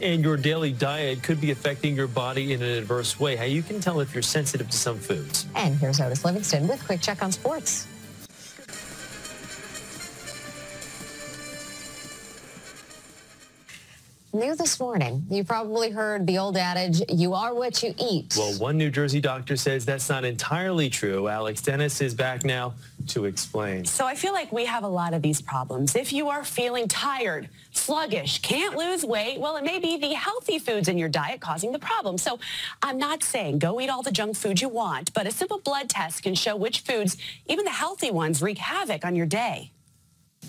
And your daily diet could be affecting your body in an adverse way. How you can tell if you're sensitive to some foods. And here's Otis Livingston with Quick Check on Sports. New this morning, you probably heard the old adage, you are what you eat. Well, one New Jersey doctor says that's not entirely true. Alex Denis is back now to explain. So I feel like we have a lot of these problems. If you are feeling tired, sluggish, can't lose weight, well, it may be the healthy foods in your diet causing the problem. So I'm not saying go eat all the junk food you want, but a simple blood test can show which foods, even the healthy ones, wreak havoc on your day.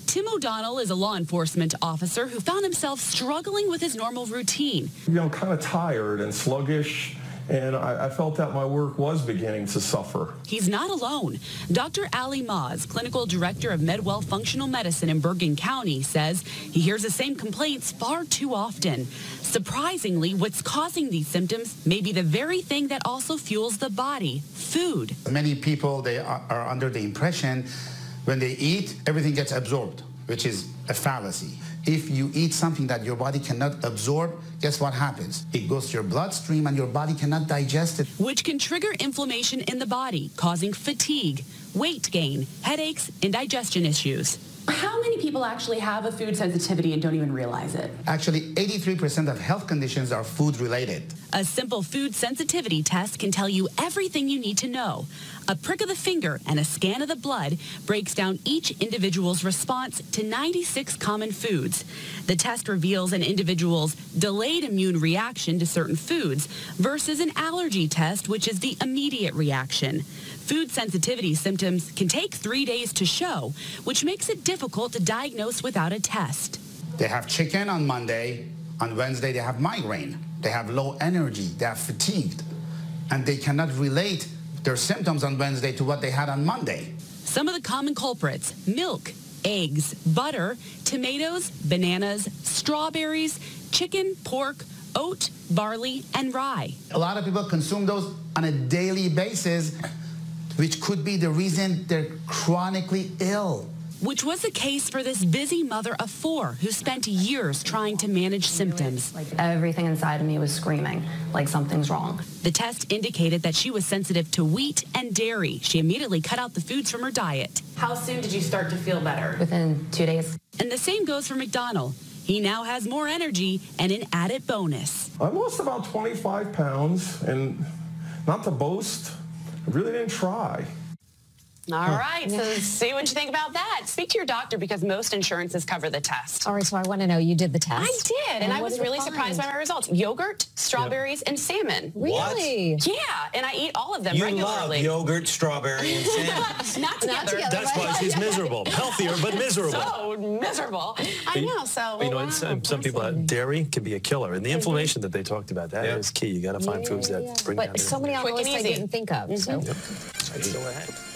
Tim O'Donnell is a law enforcement officer who found himself struggling with his normal routine. You know, kind of tired and sluggish, and I, I, felt that my work was beginning to suffer. He's not alone. Dr. Ali Maz, clinical director of Medwell Functional Medicine in Bergen County, says he hears the same complaints far too often. Surprisingly, what's causing these symptoms may be the very thing that also fuels the body, food. Many people, they are, are under the impression when they eat, everything gets absorbed, which is a fallacy. If you eat something that your body cannot absorb, guess what happens? It goes to your bloodstream and your body cannot digest it. Which can trigger inflammation in the body, causing fatigue, weight gain, headaches, and digestion issues. How many people actually have a food sensitivity and don't even realize it? Actually, 83% of health conditions are food related. A simple food sensitivity test can tell you everything you need to know. A prick of the finger and a scan of the blood breaks down each individual's response to 96 common foods. The test reveals an individual's delayed immune reaction to certain foods versus an allergy test, which is the immediate reaction. Food sensitivity symptoms can take three days to show, which makes it difficult to diagnose without a test. They have chicken on Monday. On Wednesday, they have migraine. They have low energy. They are fatigued. And they cannot relate their symptoms on Wednesday to what they had on Monday. Some of the common culprits, milk, eggs, butter, tomatoes, bananas, strawberries, chicken, pork, oat, barley, and rye. A lot of people consume those on a daily basis which could be the reason they're chronically ill. Which was the case for this busy mother of four who spent years trying to manage symptoms. Like everything inside of me was screaming like something's wrong. The test indicated that she was sensitive to wheat and dairy. She immediately cut out the foods from her diet. How soon did you start to feel better? Within two days. And the same goes for McDonald. He now has more energy and an added bonus. I lost about 25 pounds, and not to boast, I really didn't try. All right, so see what you think about that. Speak to your doctor because most insurances cover the test. All right, so I want to know, you did the test? I did, and, and I was really surprised by my results. Yogurt, strawberries, yep. and salmon. Really? What? Yeah, and I eat all of them you regularly. You love yogurt, strawberry, and salmon. Not together. Not together That's why she's miserable. Healthier, but miserable. So miserable. I know, so. You know, wow, some, some people, have, dairy can be a killer, and the inflammation that they talked about, that yeah. is key. You got to find yeah, foods that bring but down But so many on the list I didn't think of. Mm -hmm. So. Yep. So go ahead.